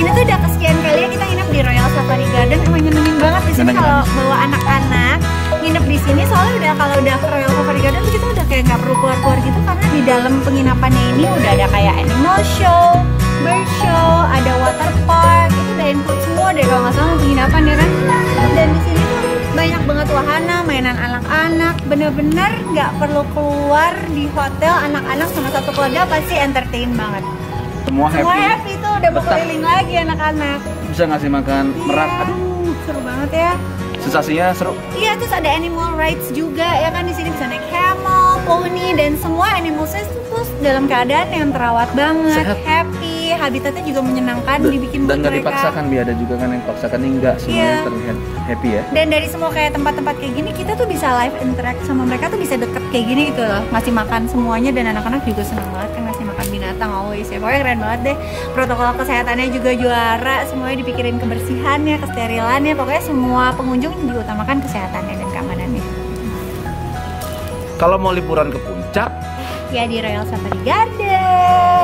ini tuh udah kesekian kali ya kita nginep di Royal Safari Garden. Emang nyenengin banget di sini kalau bawa anak-anak nginep di sini. Soalnya udah kalau udah ke Royal Safari Garden tuh kita udah kayak nggak perlu keluar-keluar gitu karena di dalam penginapannya ini udah ada kayak animal show, bird show, ada water park itu udah include semua deh kalau nggak salah penginapan ya kan. Dan di sini tuh banyak banget wahana mainan anak-anak. Bener-bener nggak perlu keluar di hotel anak-anak sama satu keluarga pasti entertain banget. Semua, semua happy udah Betah. berkeliling lagi anak-anak. Bisa ngasih makan merak. Iya. Aduh, seru banget ya. sensasinya seru. Iya, terus ada animal rights juga ya kan di sini bisa naik camel, pony dan semua animalnya tuh terus dalam keadaan yang terawat banget, Sehat. happy, habitatnya juga menyenangkan dibikin Dan buat nggak dipaksakan, bi ada juga kan yang dipaksakan ini enggak semuanya Iya. terlihat happy ya. Dan dari semua kayak tempat-tempat kayak gini kita tuh bisa live interact sama mereka tuh bisa deket kayak gini gitu loh. Ngasih makan semuanya dan anak-anak juga seneng banget kan ngasih makan binatang always ya. Pokoknya keren banget deh. Protokol kesehatannya juga juara, semuanya dipikirin kebersihannya, kesterilannya. Pokoknya semua pengunjung diutamakan kesehatannya dan keamanannya. Kalau mau liburan ke puncak, Ya di Royal Safari Garden.